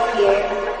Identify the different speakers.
Speaker 1: Pierre.